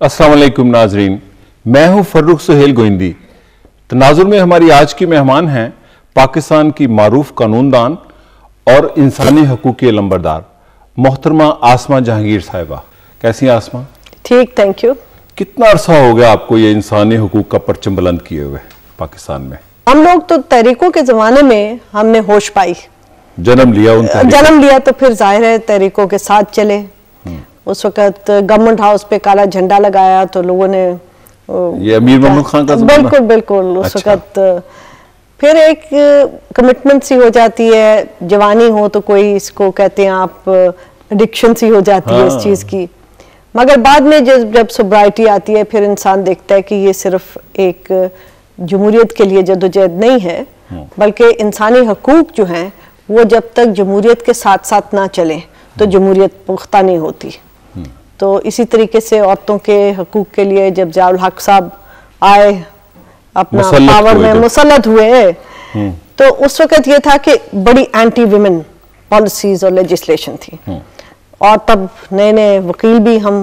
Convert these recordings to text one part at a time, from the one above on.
अस्सलाम वालेकुम नाजरीन। मैं हूँ फर्रुख सुहेल गोइंदी। तनाजुर में हमारी आज की मेहमान हैं पाकिस्तान की मारूफ कानूनदान और इंसानी हकूक के लंबरदार मोहतरमा आसमा जहांगीर साहिबा। कैसी हैं आसमा? ठीक थैंक यू कितना अरसा हो गया आपको ये इंसानी हकूक का परचम बुलंद किए हुए पाकिस्तान में? हम लोग तो तहरीकों के जमाने में हमने होश पाई। जन्म लिया उन जन्म लिया तो फिर ज़ाहिर है तहरीकों के साथ चले। उस वक्त गवर्नमेंट हाउस पे काला झंडा लगाया तो लोगों ने ये अमीर खान का? बिल्कुल बिल्कुल उस अच्छा। वक्त फिर एक कमिटमेंट सी हो जाती है जवानी हो तो कोई इसको कहते हैं आप एडिक्शन सी हो जाती हाँ। है इस हाँ। चीज़ की मगर बाद में जब जब सोब्राइटी आती है फिर इंसान देखता है कि ये सिर्फ़ एक जमहूरियत के लिए जदोजहद नहीं है बल्कि इंसानी हकूक जो हैं वो जब तक जमहूरियत के साथ साथ ना चले तो जमहूरियत पुख्ता नहीं होती तो इसी तरीके से औरतों के हकूक के लिए जब जाउल हक साहब आए अपना पावर हुए में मुसलत हुए तो उस वक्त ये था कि बड़ी एंटी वुमेन पॉलिसीज़ और लेजिस्लेशन थी। और तब नए नए वकील भी हम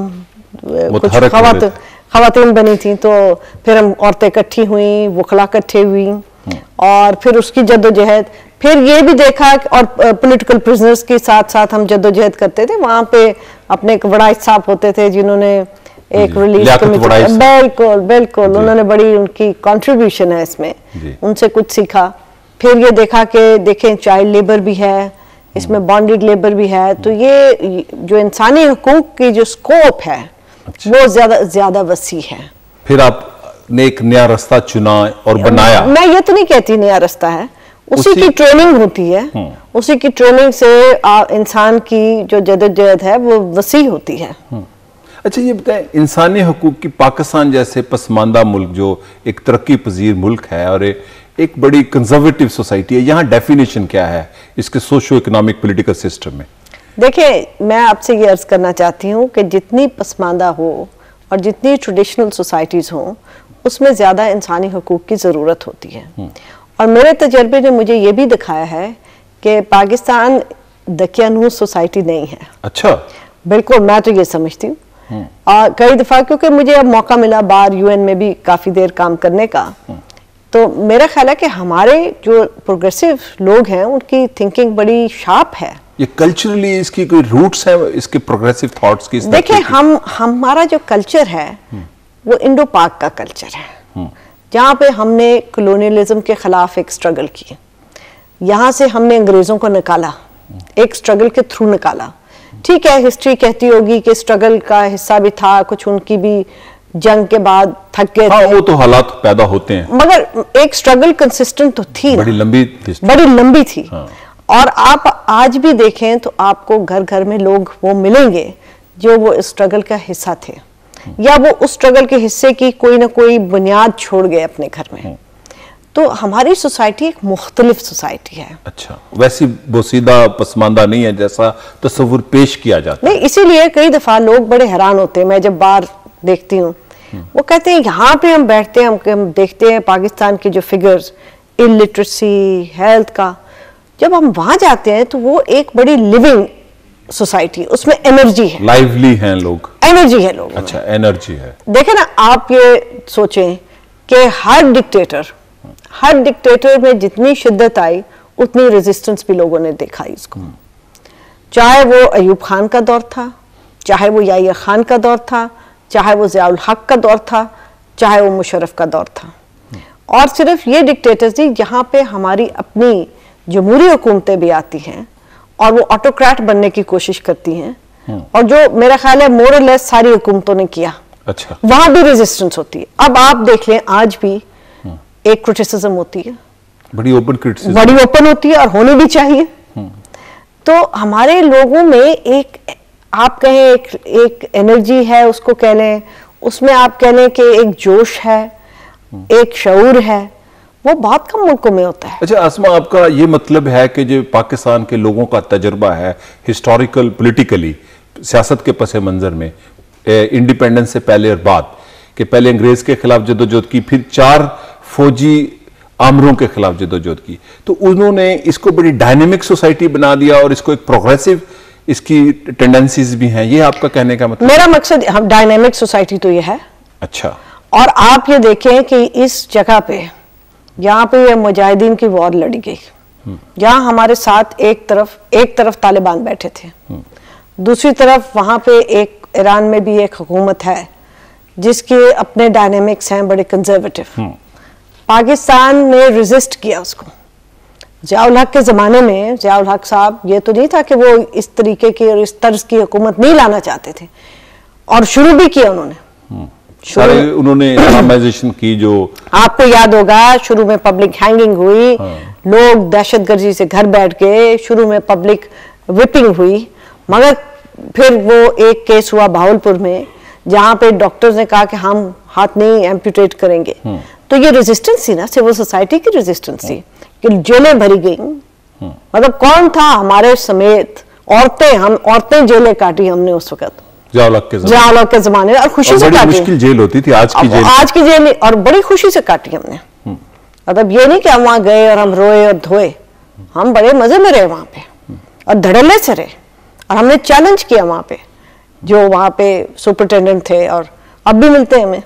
कुछ खवात खातन बनी थी तो फिर हम औरतें इकट्ठी हुई वकला इकट्ठे हुई। और फिर उसकी जद्दोजहद फिर ये भी देखा और पॉलिटिकल प्रिजनर्स के साथ साथ हम जद्दोजहद करते थे वहाँ पे अपने एक बड़ा साहब होते थे जिन्होंने एक रिलीज़ कमेटी बिल्कुल बिल्कुल उन्होंने बड़ी उनकी कंट्रीब्यूशन है इसमें। उनसे कुछ सीखा। फिर ये देखा कि देखें चाइल्ड लेबर भी है इसमें बॉन्डेड लेबर भी है तो ये जो इंसानी हकूक की जो स्कोप है अच्छा। वो ज़्यादा ज़्यादा वसी है। फिर आपने एक नया रास्ता चुना और बनाया। मैं ये तो नहीं कहती नया रास्ता है। उसी, उसी- की ट्रेनिंग होती है। उसी की ट्रेनिंग से इंसान की जो जदोजहद है वो वसी होती है। अच्छा ये बताएँ इंसानी हकूक की पाकिस्तान जैसे पसमानदा मुल्क जो एक तरक्की पजीर मुल्क है और एक बड़ी कंजर्वेटिव सोसाइटी है यहाँ डेफिनेशन क्या है इसके सोशो इकोनॉमिक पोलिटिकल सिस्टम में? देखिए मैं आपसे ये अर्ज़ करना चाहती हूँ कि जितनी पसमानदा हो और जितनी ट्रेडिशनल सोसाइटीज़ हों उसमें ज़्यादा इंसानी हकूक़ की ज़रूरत होती है। और मेरे तजर्बे ने मुझे ये भी दिखाया है कि पाकिस्तान दकियानूस सोसाइटी नहीं है। अच्छा। बिल्कुल मैं तो ये समझती हूँ। और कई दफ़ा क्योंकि मुझे अब मौका मिला बाहर यूएन में भी काफ़ी देर काम करने का तो मेरा ख्याल है कि हमारे जो प्रोग्रेसिव लोग हैं उनकी थिंकिंग बड़ी शार्प है। ये कल्चरली इसकी कोई रूट्स है इसके प्रोग्रेसिव थॉट्स की देखिए हम हमारा जो कल्चर है वो इंडो पाक का कल्चर है। जहाँ पे हमने कलोनियलिज्म के खिलाफ एक स्ट्रगल की। यहाँ से हमने अंग्रेज़ों को निकाला एक स्ट्रगल के थ्रू निकाला। ठीक है हिस्ट्री कहती होगी कि स्ट्रगल का हिस्सा भी था कुछ उनकी भी जंग के बाद थक गए हाँ वो तो हालात पैदा होते हैं। मगर एक स्ट्रगल कंसिस्टेंट तो थी बड़ी लंबी बड़ी लंबी थी। हाँ। और आप आज भी देखें तो आपको घर घर में लोग वो मिलेंगे जो वो स्ट्रगल का हिस्सा थे। या वो उस स्ट्रगल के हिस्से की कोई ना कोई बुनियाद छोड़ गए अपने घर में। तो हमारी सोसाइटी एक मुख्तलिफ़ सोसाइटी है। अच्छा वैसी बोसीदा पसमानदा नहीं है जैसा तस्वुर पेश किया जाता नहीं इसीलिए कई दफ़ा लोग बड़े हैरान होते हैं मैं जब बाहर देखती हूँ वो कहते हैं यहाँ पे हम बैठते हैं हम, हम देखते हैं पाकिस्तान की जो फिगर्स इलिटरेसी हेल्थ का। जब हम वहाँ जाते हैं तो वो एक बड़ी लिविंग सोसाइटी उसमें एनर्जी है। लाइवली हैं लोग। एनर्जी है लोग अच्छा एनर्जी है। देखे ना आप ये सोचें कि हर डिक्टेटर हर डिक्टेटर में जितनी शिद्दत आई उतनी रेजिस्टेंस भी लोगों ने देखा इसको चाहे वो अयूब खान का दौर था चाहे वो याहिया खान का दौर था चाहे वो ज़ियाउल हक का दौर था चाहे वो मुशरफ का दौर था। और सिर्फ़ ये डिक्टेटर्स नहीं जहाँ पे हमारी अपनी जमहूरी हुकूमतें भी आती हैं और वो ऑटोक्रेट बनने की कोशिश करती हैं। और जो मेरा ख्याल है मोर लेस सारी हुकूमतों ने किया। अच्छा। वहाँ भी रेजिस्टेंस होती है। अब आप देख लें आज भी एक क्रिटिसिज्म होती है। बड़ी ओपन क्रिटिसिज्म बड़ी ओपन होती है और होनी भी चाहिए। तो हमारे लोगों में एक आप कहें एक एक एनर्जी है उसको कह लें। उसमें आप कह लें कि एक जोश है एक शऊर है। वो बहुत कम मुल्कों में होता है। अच्छा आसमा आपका ये मतलब है कि जो पाकिस्तान के लोगों का तजर्बा है हिस्टोरिकल पोलिटिकली सियासत के पस मंज़र में इंडिपेंडेंस से पहले और बाद कि पहले अंग्रेज़ के खिलाफ जदोजहद की फिर चार फौजी आमरों के खिलाफ जदोजहद की। तो उन्होंने इसको बड़ी डायनेमिक सोसाइटी बना दिया और इसको एक प्रोग्रेसिव इसकी टेंडेंसीज भी हैं। ये आपका कहने का मतलब? मेरा मकसद हम डायनेमिक सोसाइटी तो ये है। अच्छा। और आप ये देखें कि इस जगह पे यहाँ पे ये मुजाहिदीन की वॉर लड़ी गई। यहाँ हमारे साथ एक तरफ़ एक तरफ़ तालिबान बैठे थे। दूसरी तरफ़ वहाँ पे एक, ईरान में भी एक हुकूमत है, जिसके अपने डायनेमिक्स हैं, बड़े कंजर्वेटिव पाकिस्तान ने रेजिस्ट किया उसको। जियाउल हक के ज़माने में, जियाउल हक साहब, ये तो नहीं था कि वो इस तरीके की और इस तर्ज की हुकूमत नहीं लाना चाहते थे। और शुरू भी किया उन्होंने। सारे उन्होंने इस्लामाइजेशन की जो आपको याद होगा शुरू में पब्लिक हैंगिंग हुई। हाँ। लोग दहशतगर्दी से घर बैठ गए। शुरू में पब्लिक विपिंग हुई। मगर फिर वो एक केस हुआ भावलपुर में जहाँ पे डॉक्टर्स ने कहा कि हम हाथ नहीं एम्पूटेट करेंगे। तो ये रेजिस्टेंस थी ना सिविल सोसाइटी की रेजिस्टेंस थी कि जेलें भरी गई। मतलब कौन था हमारे समेत औरतें? हम औरतें जेलें काटी हमने उस वक्त। जियाउल के जमाने। के जमाने में और खुशी और से काटी। मुश्किल जेल होती थी आज की जेल। आज की जेल और बड़ी खुशी से काटी हमने। मतलब ये नहीं कि हम वहाँ गए और हम रोए और धोए। हम बड़े मज़े में रहे वहाँ पे। और धड़ल्ले से रहे। और हमने चैलेंज किया वहाँ पे। जो वहाँ पे सुपरिटेंडेंट थे और अब भी मिलते हैं हमें।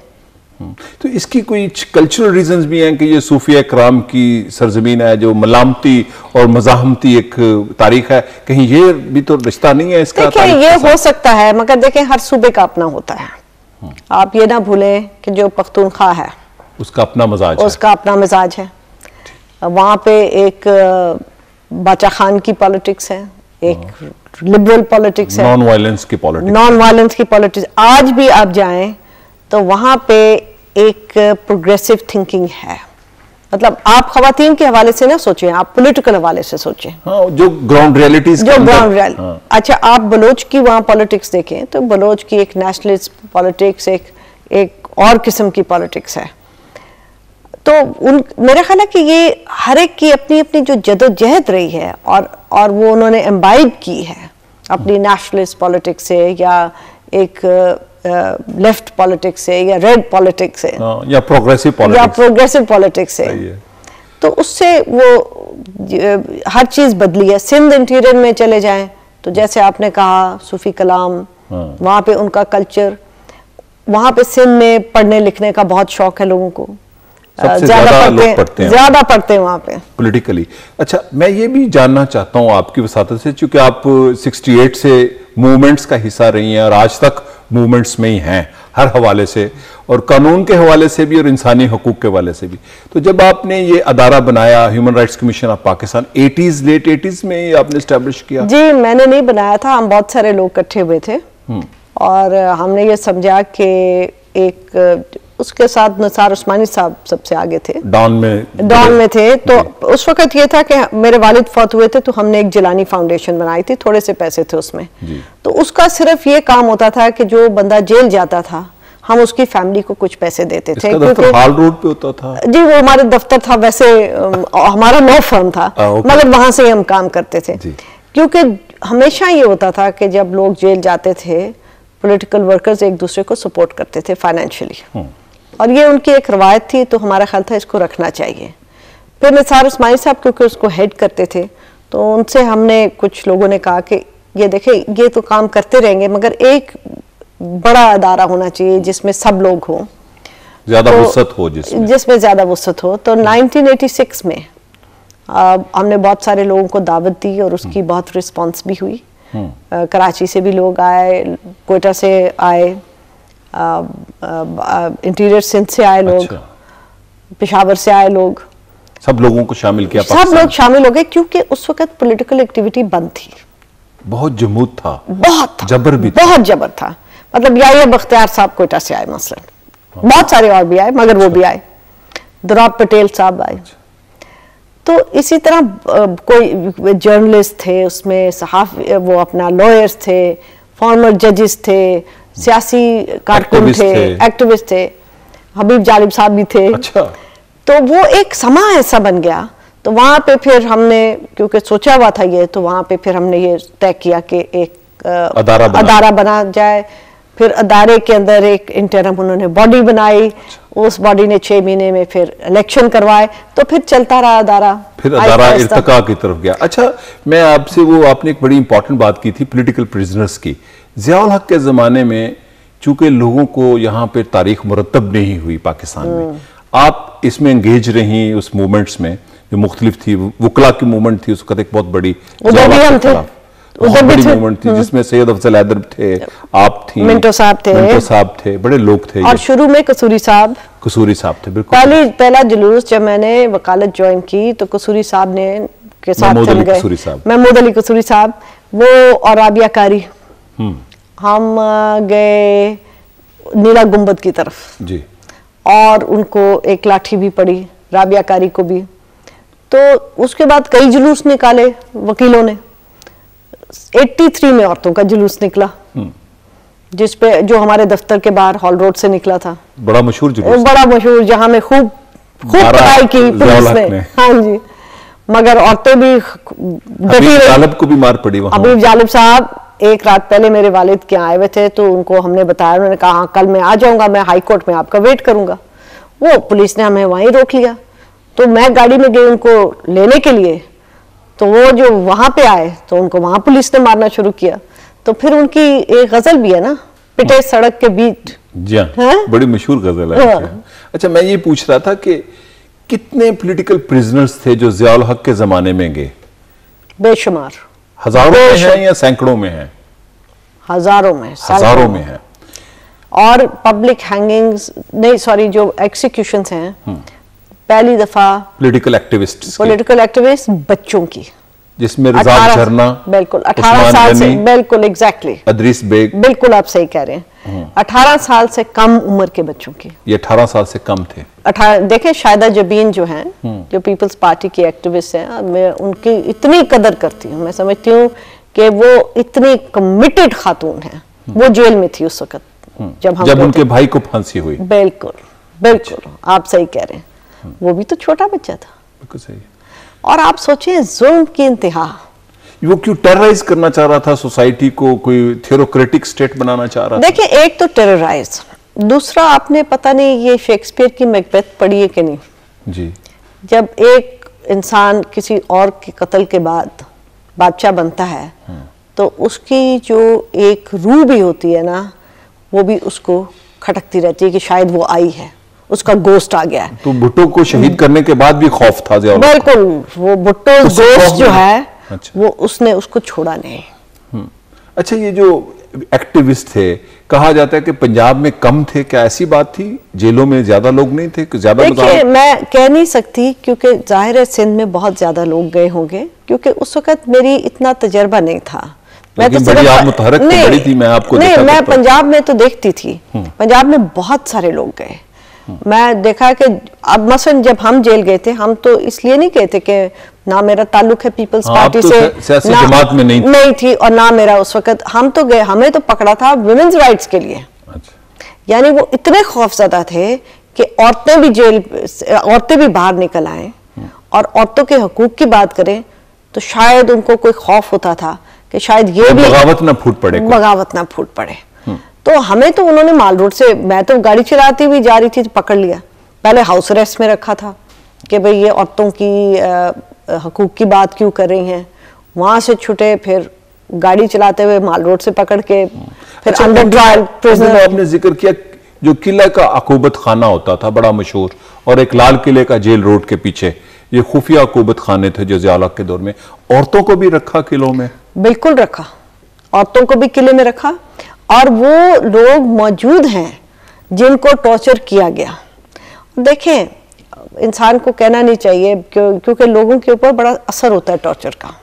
तो इसकी कोई कल्चरल रीजंस भी हैं कि ये सूफिया कराम की सरजमीन है जो मलामती और मजाहमती एक तारीख है? कहीं ये भी तो रिश्ता नहीं है इसका देखिए ये हो सकता है मगर देखें हर सूबे का अपना होता है। आप ये ना भूलें कि जो पख्तूनख्वा है उसका अपना मजाज है। उसका अपना मिजाज है। वहाँ पे एक बाचा खान की पॉलिटिक्स है एक लिबरल पॉलिटिक्स है। नॉन वायलेंस की पॉलिटिक्स नॉन वायलेंस की पॉलिटिक्स। आज भी आप जाएँ तो वहाँ पे एक प्रोग्रेसिव थिंकिंग है। मतलब आप खवातीन के हवाले से ना सोचें आप पॉलिटिकल हवाले से सोचें। हाँ जो ग्राउंड रियलिटीज जो ग्राउंड रियल अच्छा आप बलोच की वहाँ पॉलिटिक्स देखें तो बलोच की एक नेशनलिस्ट पॉलिटिक्स एक एक और किस्म की पॉलिटिक्स है। तो उन मेरा ख्याल है कि ये हर एक की अपनी अपनी जो जदोजहद रही है और और वो उन्होंने एम्बाइब की है। अपनी नेशनलिस्ट पॉलिटिक्स से या एक लेफ़्ट पॉलिटिक्स से या रेड पॉलिटिक्स से हाँ, या प्रोग्रेसिव पॉलिटिक्स या प्रोग्रेसिव पॉलिटिक्स है। तो उससे वो हर चीज़ बदली है। सिंध इंटीरियर में चले जाएँ तो जैसे आपने कहा सूफी कलाम हाँ। वहाँ पे उनका कल्चर वहाँ पे सिंध में पढ़ने लिखने का बहुत शौक है लोगों को। ज़्यादा पढ़ते हैं। ज़्यादा पढ़ते हैं वहाँ पे। पॉलिटिकली अच्छा मैं ये भी जानना चाहता हूँ आपकी वसात से क्योंकि आप 68 से मूवमेंट्स का हिस्सा रही हैं और आज तक मूवमेंट्स में ही हैं हर हवाले से और कानून के हवाले से भी और इंसानी हकूक के हवाले से भी। तो जब आपने ये अदारा बनाया human rights commission of Pakistan 80s late 80s में ये आपने स्टैब्लिश किया? जी मैंने नहीं बनाया था हम बहुत सारे लोग इकट्ठे हुए थे। और हमने ये समझा कि एक उसके साथ नसार उस्मानी साहब सबसे आगे थे। डॉन में डॉन में थे तो उस वक्त ये था कि मेरे वालिद फौत हुए थे तो हमने एक जिलानी फाउंडेशन बनाई थी थोड़े से पैसे थे उसमें। तो उसका सिर्फ़ ये काम होता था कि जो बंदा जेल जाता था हम उसकी फैमिली को कुछ पैसे देते थे दफ्तर हाल रोड पे होता था? जी वो हमारे दफ्तर था वैसे हमारा नो फर्म था ओके। मतलब वहाँ से हम काम करते थे। क्योंकि हमेशा ये होता था कि जब लोग जेल जाते थे पॉलिटिकल वर्कर्स एक दूसरे को सपोर्ट करते थे फाइनेंशियली और ये उनकी एक रवायत थी तो हमारा ख्याल था इसको रखना चाहिए। फिर निसार उस्मानी साहब क्योंकि उसको हेड करते थे तो उनसे हमने कुछ लोगों ने कहा कि ये देखे ये तो काम करते रहेंगे मगर एक बड़ा अदारा होना चाहिए जिसमें सब लोग हों। ज़्यादा तो हो जिसमें। जिसमें ज़्यादा वसत हो। तो 1986 में आ, हमने बहुत सारे लोगों को दावत दी और उसकी बहुत रिस्पांस भी हुई। आ, कराची से भी लोग आए कोयटा से आए इंटीरियर सिंध से आए लोग अच्छा। पेशावर से आए लोग। सब लोगों को शामिल किया सब लोग शामिल हो गए क्योंकि उस वक्त पॉलिटिकल एक्टिविटी बंद थी। बहुत जमूद था। बहुत था। जबर भी था। बहुत जबर था। मतलब याहिया बख्तियार साहब कोटा से आए मसलन। बहुत सारे और भी आए मगर वो भी आए। दुराब पटेल साहब आए। तो इसी तरह कोई जर्नलिस्ट थे उसमें सहाफ वो अपना लॉयर्स थे फॉर्मर जजेस थे सियासी कारकुन थे। एक्टिविस्ट थे हबीब जालिब साहब भी थे। अच्छा। तो वो एक समा ऐसा बन गया। तो वहाँ पे फिर हमने क्योंकि सोचा हुआ था ये तो वहाँ पे फिर हमने ये तय किया कि एक अदारा बना। अदारा बना जाए। फिर अदारे के अंदर एक इंटरम उन्होंने बॉडी बनाई। उस बॉडी ने छह महीने में फिर इलेक्शन करवाए। तो फिर चलता रहा अदारा। फिर अदारा आहिस्ता। इर्तका की तरफ़ गया। अच्छा मैं आपसे वो आपने एक बड़ी इंपॉर्टेंट बात की थी पॉलिटिकल प्रिजनर्स की। जियाउल हक के ज़माने में चूँकि लोगों को यहाँ पे तारीख मुरतब नहीं हुई पाकिस्तान हम्म। में आप इसमें एंगेज रही उस मूवमेंट्स में जो मुख्तलिफ़ थी वकला की मूवमेंट थी उस वक्त एक बहुत बड़ी बहुत बड़ी हम्म। मूवमेंट थी जिसमें सैयद अफजल हैदर थे आप थी मिंटो साहब थे। मिंटो साहब थे बड़े लोग थे और शुरू में कसूरी साहब कसूरी साहब थे बिल्कुल पहली पहला जुलूस जब मैंने वकालत ज्वाइन की तो कसूरी साहब ने के साथ चल गए। महमूद अली कसूरी साहब वो और राबिया कारी हम गए नीला गुंबद की तरफ़। जी। और उनको एक लाठी भी पड़ी राबिया कारी को भी। तो उसके बाद कई जुलूस निकाले वकीलों ने। 83 में औरतों का जुलूस निकला। जिस पे जो हमारे दफ्तर के बाहर हॉल रोड से निकला था। बड़ा मशहूर जुलूस बड़ा मशहूर जहाँ में खूब खूब पढ़ाई की पुलिस ने। ने। हाँ जी। मगर औरतें भी डटी गालिब को भी मार पड़ी वहाँ। जालिब साहब एक रात पहले मेरे वालिद के आए हुए थे तो उनको हमने बताया उन्होंने कहा हाँ कल मैं आ जाऊँगा मैं हाई कोर्ट में आपका वेट करूँगा. वो पुलिस ने हमें वहीं रोक लिया। तो मैं गाड़ी में गई उनको लेने के लिए। तो वो जो वहाँ पे आए तो उनको वहाँ पुलिस ने मारना शुरू किया। तो फिर उनकी एक गज़ल भी है ना पिटे सड़क के बीच। जी हाँ हैं? बड़ी मशहूर गज़ल है हाँ। अच्छा मैं ये पूछ रहा था कि कितने पॉलिटिकल प्रिजनर्स थे जो जियाउल हक के जमाने में गए? बेशुमार। हज़ारों में है या सैकड़ों में है? हज़ारों में हज़ारों में। है। और पब्लिक हैंगिंग्स नहीं सॉरी जो एक्सिक्यूशन हैं पहली दफ़ा पोलिटिकल एक्टिविस्ट पोलिटिकल एक्टिविस्ट बच्चों की। जिसमें रजाक 18 झरना बिल्कुल अठारह साल से बिल्कुल एग्जैक्टली अदरीस बेग। बिल्कुल आप सही कह रहे हैं। 18 साल से कम उम्र के बच्चों की। ये 18 साल से कम थे। अठारह देखें शायदा जबीन जो हैं जो पीपल्स पार्टी की एक्टिविस्ट हैं मैं उनकी इतनी कदर करती हूँ मैं समझती हूँ कि वो इतनी कमिटेड खातून हैं। वो जेल में थी उस वक्त जब हम जब उनके भाई को फांसी हुई। बिल्कुल बिल्कुल आप सही कह रहे हैं। वो भी तो छोटा बच्चा था। बिल्कुल सही। और आप सोचें जुल्म की इंतहा। वो क्यों टेरराइज करना चाह रहा था सोसाइटी को कोई थ्योरोक्रेटिक स्टेट बनाना चाह रहा देखिए एक तो टेरराइज दूसरा आपने पता नहीं ये शेक्सपियर की मैकबेथ पढ़ी है कि नहीं? जी। जब एक इंसान किसी और के कत्ल के बाद बादशाह बनता है तो उसकी जो एक रूह भी होती है ना वो भी उसको खटकती रहती है कि शायद वो आई है उसका गोस्ट आ गया है। तो भुट्टो को शहीद करने के बाद भी खौफ था। बिल्कुल वो भुट्टो गोस्ट जो है अच्छा। वो उसने उसको छोड़ा नहीं। अच्छा ये जो एक्टिविस्ट थे कहा जाता है कि पंजाब में कम थे क्या ऐसी बात थी? जेलों में ज़्यादा लोग नहीं थे? ज़्यादा देखिए मैं कह नहीं सकती क्योंकि ज़ाहिर है सिंध में बहुत ज़्यादा लोग गए होंगे क्योंकि उस वक्त मेरी इतना तजर्बा नहीं था। लेकिन बड़ी आप मुतहरक तो बड़ी थी, मैं आपको नहीं मैं पंजाब में तो देखती थी। पंजाब में बहुत सारे लोग गए। मैं देखा कि अब मसलन जब हम जेल गए थे हम तो इसलिए नहीं गए थे कि ना मेरा ताल्लुक है पीपल्स हाँ, पार्टी तो से ना- जमात में नहीं थे। नहीं थी और ना मेरा उस वक्त। हम तो गए हमें तो पकड़ा था वुमेन्स राइट्स के लिए। अच्छा। यानी वो इतने खौफजदा थे कि औरतें भी जेल औरतें भी बाहर निकल आए और औरतों के हकूक की बात करें तो शायद उनको कोई खौफ होता था कि शायद ये भी बगावत ना फूट पड़े बगावत ना फूट पड़े। तो हमें तो उन्होंने माल रोड से मैं तो गाड़ी चलाती हुई जा रही थी तो पकड़ लिया। पहले हाउस अरेस्ट में रखा था कि भाई ये औरतों की हकूक की बात क्यों कर रही हैं? वहाँ से छुटे फिर गाड़ी चलाते हुए माल रोड से पकड़ के फिर अच्छा, अंडर ट्रायल प्रिजनर आपने ज़िक्र किया जो किला का अकूबत खाना होता था बड़ा मशहूर और एक लाल किले का जेल रोड के पीछे ये खुफिया अकूबत खाने थे जो जियाउल हक के दौर में। औरतों को भी रखा किलों में? बिल्कुल रखा। औरतों को भी किले में रखा। और वो लोग मौजूद हैं जिनको टॉर्चर किया गया। देखें इंसान को कहना नहीं चाहिए क्योंकि लोगों के ऊपर बड़ा असर होता है टॉर्चर का।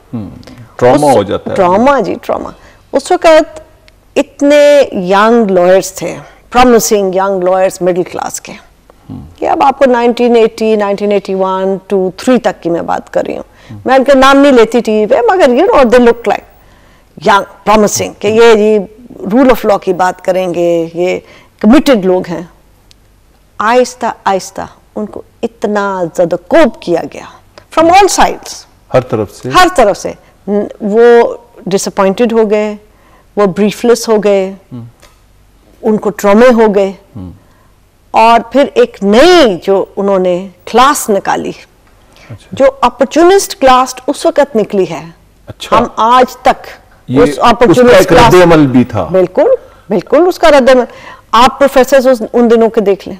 ट्रॉमा उस- हो जाता है। ट्रॉमा जी ट्रॉमा उस वक्त इतने यंग लॉयर्स थे promising young lawyers middle class के। ये अब आपको 1980 1981 टू थ्री तक की मैं बात कर रही हूँ। मैं उनके नाम नहीं लेती टीवी पे मगर you know they look like young promising कि ये जी रूल ऑफ़ लॉ की बात करेंगे ये कमिटेड लोग हैं। आहिस्ता आहिस्ता उनको इतना जदकोब किया गया। फ्रॉम ऑल साइड्स हर तरफ़ से? हर तरफ़ से। वो डिसअपॉइंटेड हो गए वो ब्रीफलेस हो गए उनको ट्रॉमे हो गए। और फिर एक नई जो उन्होंने क्लास निकाली अच्छा। जो अपॉर्चुनिस्ट क्लास उस वक्त निकली है। अच्छा। हम आज तक ये उस opportunist एक भी था। बिल्कुल बिल्कुल उसका रद्द आप प्रोफेसर उन दिनों के देख लें।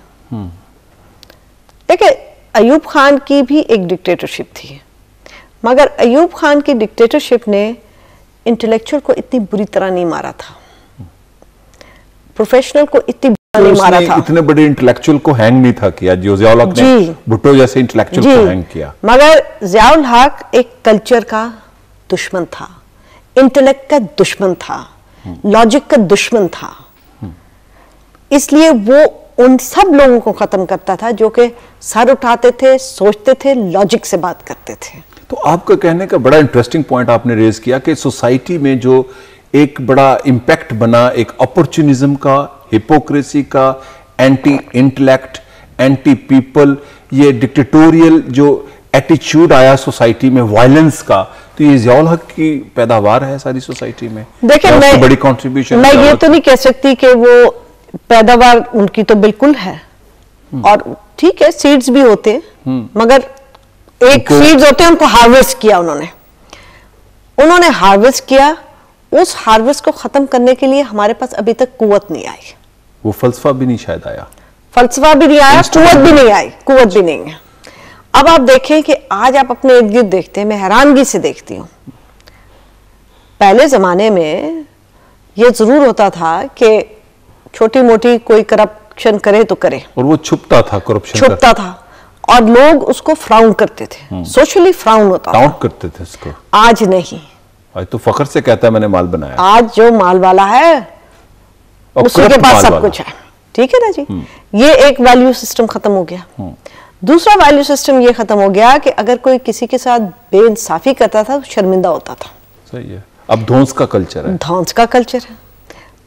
देखिए अयूब खान की भी एक डिक्टेटरशिप थी। मगर अयूब खान की डिक्टेटरशिप ने इंटेलेक्चुअल को इतनी बुरी तरह नहीं मारा था। प्रोफेशनल को इतनी बुरा नहीं मारा था। इतने बड़े इंटेलेक्चुअल को हैंग नहीं था किया जो जियाउल हक ने। भुट्टो जैसे इंटेलेक्चुअल को हैंग किया। मगर जियाउल हक एक कल्चर का दुश्मन था। इंटेलेक्ट का दुश्मन था। लॉजिक का दुश्मन था। इसलिए वो उन सब लोगों को खत्म करता था जो कि सर उठाते थे सोचते थे लॉजिक से बात करते थे। तो आपका कहने का बड़ा इंटरेस्टिंग पॉइंट आपने रेज किया कि सोसाइटी में जो एक बड़ा इम्पैक्ट बना एक अपॉर्चुनिज्म का हिपोक्रेसी का एंटी इंटेलेक्ट एंटी पीपल ये डिक्टेटोरियल जो एटीट्यूड आया सोसाइटी में वायलेंस का तो ये जियाउल हक की पैदावार है सारी सोसाइटी में? देखिए मैं बड़ी कंट्रीब्यूशन मैं ये तो नहीं कह सकती कि वो पैदावार उनकी तो बिल्कुल है। और ठीक है सीड्स भी होते हैं मगर एक सीड्स होते हैं उनको हार्वेस्ट किया उन्होंने। उन्होंने हार्वेस्ट किया उस हार्वेस्ट को खत्म करने के लिए हमारे पास अभी तक कुवत नहीं आई। वो फलसफा भी नहीं शायद आया। फलसफा भी नहीं आया कुवत भी नहीं आई कुवत भी नहीं है। अब आप देखें कि आज आप अपने इर्द गिर्द देखते हैं मैं हैरानगी से देखती हूँ। पहले जमाने में ये ज़रूर होता था कि छोटी मोटी कोई करप्शन करे तो करे। और वो छुपता था करप्शन छुपता था। और लोग उसको फ्राउन करते थे। सोशली फ्राउन होता था। करते थे इसको आज नहीं। आज तो फखर से कहता है मैंने माल बनाया आज जो माल वाला है और उसी के पास सब कुछ है। ठीक है ना जी? ये एक वैल्यू सिस्टम खत्म हो गया। दूसरा वैल्यू सिस्टम ये खत्म हो गया कि अगर कोई किसी के साथ बेइंसाफी करता था तो शर्मिंदा होता था। सही है। अब धौंस का कल्चर है। धौंस का कल्चर है।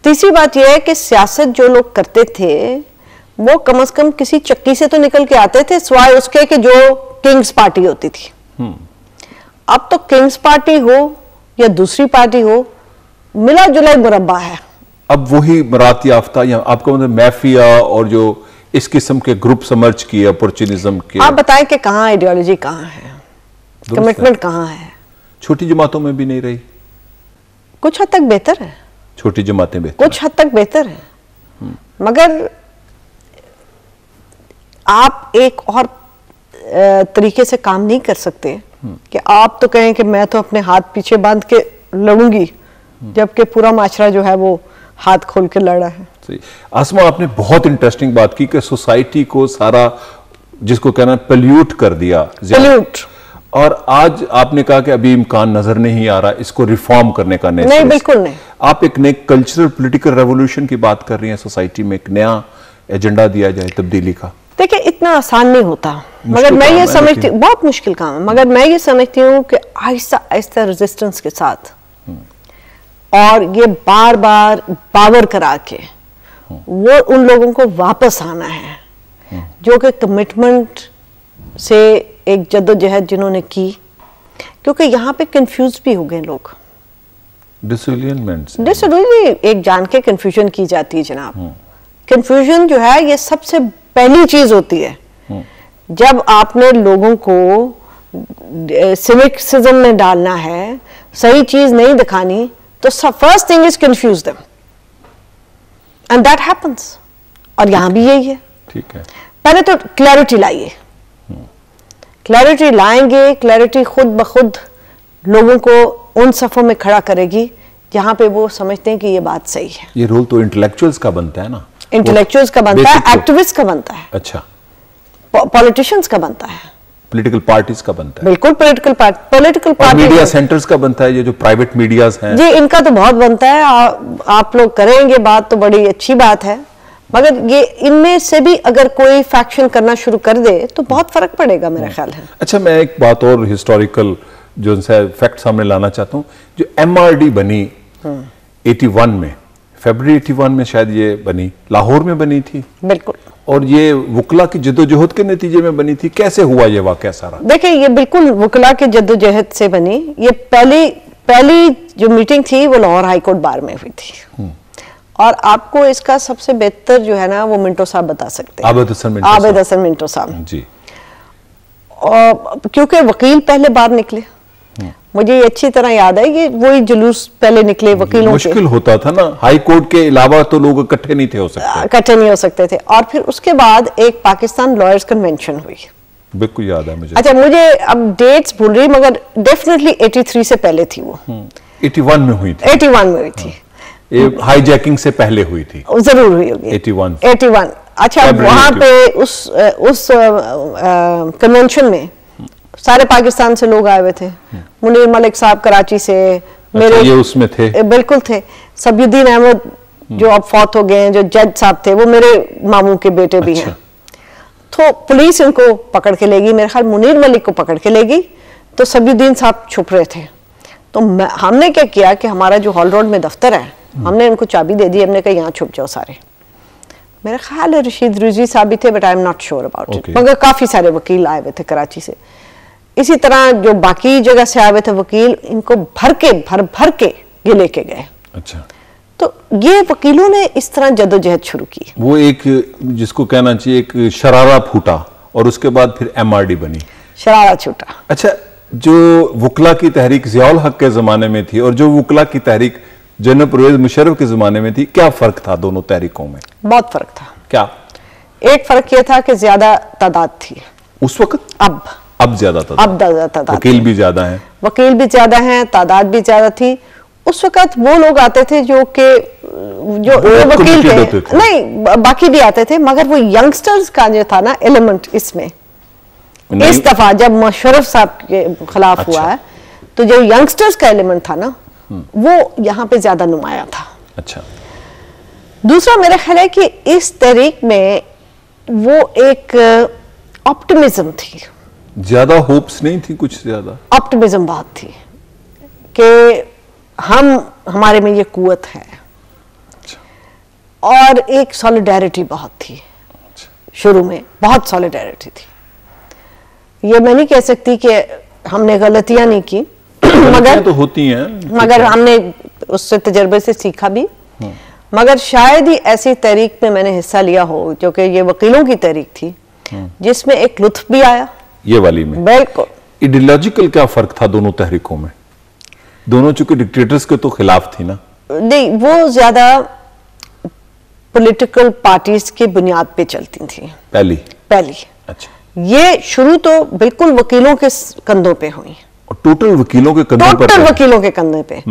तीसरी बात यह है कि सियासत जो लोग करते थे वो कम से कम किसी चक्की से तो निकल के आते थे सिवाय उसके कि जो किंग्स पार्टी होती थी। अब तो किंग्स पार्टी हो या दूसरी पार्टी हो मिला जुला मुरब्बा है। अब वही मराती याफ्ता या आपका मतलब मैफिया और जो इस किस्म के ग्रुप समर्च किए अपॉर्चुनिज्म के। आप बताएँ कि कहाँ आइडियोलॉजी कहाँ है। कमिटमेंट कहाँ है? छोटी जमातों में भी नहीं रही। कुछ हद तक बेहतर है। छोटी जमातें बेहतर कुछ हद तक बेहतर है। मगर आप एक और तरीके से काम नहीं कर सकते। कि आप तो कहें कि मैं तो अपने हाथ पीछे बाँध के लड़ूँगी जबकि पूरा माशरा जो है वो हाथ खोल के लड़ा है। आसमा आपने बहुत इंटरेस्टिंग बात की कि सोसाइटी को सारा जिसको कहना पल्यूट कर दिया। ज़्यादा। और आज आपने कहा कि अभी इम्कान नज़र नहीं आ रहा इसको रिफॉर्म करने का नए नहीं, बिल्कुल नहीं। आप एक नए कल्चरल पॉलिटिकल रेवोल्यूशन की बात कर रही हैं सोसाइटी में एक नया एजेंडा दिया जाए तब्दीली का। देखिए इतना आसान नहीं होता। मगर मैं ये समझती बहुत मुश्किल काम है। मगर मैं ये समझती हूँ कि आहिस्ता आहिस्ता रेजिस्टेंस के साथ और ये बार बार पावर करा के वो उन लोगों को वापस आना है जो कि कमिटमेंट से एक जद्दोजहद जिन्होंने की क्योंकि यहाँ पे कंफ्यूज भी हो गए लोग। डिसोलियनमेंट। एक जान के कंफ्यूजन की जाती है जनाब। कंफ्यूजन जो है ये सबसे पहली चीज़ होती है। जब आपने लोगों को सिविक्सिज्म में डालना है सही चीज़ नहीं दिखानी तो first thing is confuse them and that happens और यहाँ भी यही है। ठीक है। पहले तो क्लैरिटी लाइए। क्लैरिटी लाएँगे क्लैरिटी खुद ब खुद लोगों को उन सफ़ों में खड़ा करेगी जहाँ पे वो समझते हैं कि ये बात सही है। ये रोल तो इंटेलेक्चुअल्स का बनता है ना? इंटेलेक्चुअल्स का बनता है एक्टिविस्ट का बनता है। अच्छा। पॉलिटिशियंस का बनता है। पॉलिटिकल पार्टीज़ का बनता है। बिल्कुल पॉलिटिकल पार्टी पॉलिटिकल और मीडिया सेंटर्स का बनता है ये जो प्राइवेट मीडियाज हैं। जी इनका तो बहुत बनता है। आ, आप लोग करेंगे बात तो बड़ी अच्छी बात है। मगर ये इनमें से भी अगर कोई फैक्शन करना शुरू कर दे तो बहुत फ़र्क पड़ेगा मेरा ख्याल है। अच्छा मैं एक बात और हिस्टोरिकल जो उनसे फैक्ट सामने लाना चाहता हूँ। जो एमआरडी बनी 81 में फरवरी 81 में शायद ये बनी लाहौर में बनी थी। बिल्कुल। और ये वकला की जद्दोजहद के नतीजे में बनी थी। कैसे हुआ ये वाक़ सारा? देखिए ये बिल्कुल वकला के जद्दोजहद से बनी। ये पहली पहली जो मीटिंग थी वो लाहौर हाईकोर्ट बार में हुई थी। और आपको इसका सबसे बेहतर जो है ना वो मिंटो साहब बता सकते हैं। आबिद हसन मिंटो आबिद साहब। हसन मिंटो साहब। जी। और क्योंकि वकील पहले बाहर निकले। मुझे ये अच्छी तरह याद है कि वही जुलूस पहले निकले वकीलों के। मुश्किल होता था ना हाई कोर्ट के अलावा तो लोग इकट्ठे नहीं थे हो सकते। इकट्ठे नहीं हो सकते थे। और फिर उसके बाद एक पाकिस्तान लॉयर्स कन्वेंशन हुई। बिल्कुल याद है मुझे। अच्छा मुझे अब डेट्स भूल रही मगर डेफिनेटली 83 से पहले थी वो। 81 में हुई थी। 81 में हुई थी। ये हाईजैकिंग से पहले हुई थी। ज़रूर हुई होगी। 81 81 अच्छा वहाँ 82 पे उस उस कन्वेंशन में सारे पाकिस्तान से लोग आए हुए थे। मुनीर मलिक साहब कराची से अच्छा, ये उसमें थे। बिल्कुल थे। सब्युद्दीन अहमद जो अब फौत हो गए हैं जो जज साहब थे वो मेरे मामू के बेटे भी अच्छा। हैं तो पुलिस इनको पकड़ के लेगी मेरे ख्याल मुनीर मलिक को पकड़ के लेगी। तो सब्युद्दीन साहब छुप रहे थे। तो हमने क्या किया कि हमारा जो हॉल रोड में दफ्तर है हमने इनको चाबी दे दी हमने कहा यहाँ छुप जाओ सारे। मेरा ख्याल है रशीद रिजी साहब भी थे but I am not sure about it मगर काफ़ी सारे वकील आए हुए थे कराची से। इसी तरह जो बाकी जगह से आए हुए थे वकील इनको भर के भर भर के ये लेके गए। अच्छा। तो ये वकीलों ने इस तरह जदोजहद शुरू की। वो एक जिसको कहना चाहिए एक शरारा फूटा और उसके बाद फिर एमआरडी बनी। शरारा छूटा। अच्छा जो वकला की तहरीक जियाउल हक के जमाने में थी और जो वकला की तहरीक जनरल परवेज मुशर्रफ के जमाने में थी क्या फ़र्क था दोनों तहरीकों में? बहुत फ़र्क था। क्या? एक फ़र्क ये था कि ज़्यादा तादाद थी। उस वक्त? अब। अब ज़्यादा था अब ज़्यादा तादाद वकील भी ज़्यादा हैं। वकील भी ज़्यादा हैं तादाद भी ज़्यादा थी। उस वक्त वो लोग आते थे जो कि जो वो वकील थे। थे। नहीं बाकी भी आते थे मगर वो यंगस्टर्स का जो था ना एलिमेंट इसमें। इस दफ़ा जब मुशर्रफ साहब के खिलाफ अच्छा। हुआ है तो जो यंगस्टर्स का एलिमेंट था ना वो यहाँ पे ज़्यादा नुमाया था। अच्छा। दूसरा मेरा ख्याल है कि इस तहरीक में वो एक ऑप्टिमिज्म थी। ज़्यादा होप्स नहीं थी कुछ ज़्यादा? ऑप्टिमिज्म बहुत थी कि हम हमारे में ये कुत है। और एक सॉलिडारिटी बहुत थी। शुरू में बहुत सॉलिडारिटी थी। ये मैं नहीं कह सकती कि हमने गलतियाँ नहीं की मगर तो होती हैं मगर हमने उससे तजर्बे से सीखा भी। मगर शायद ही ऐसी तहरीक में मैंने हिस्सा लिया हो जो कि ये वकीलों की तहरीक थी जिसमें एक लुत्फ भी आया। ये वाली में। बिल्कुल। इडियोलॉजिकल क्या फ़र्क था दोनों तहरीकों में? दोनों चूँकि डिक्टेटर्स के तो खिलाफ थी ना। नहीं वो ज़्यादा पॉलिटिकल पार्टीज़ की बुनियाद पे चलती थी। पहली? पहली। अच्छा। ये शुरू तो बिल्कुल वकीलों के कंधों पे हुई। और टोटल वकीलों के कंधों पर टोटल वकीलों के कंधे पे।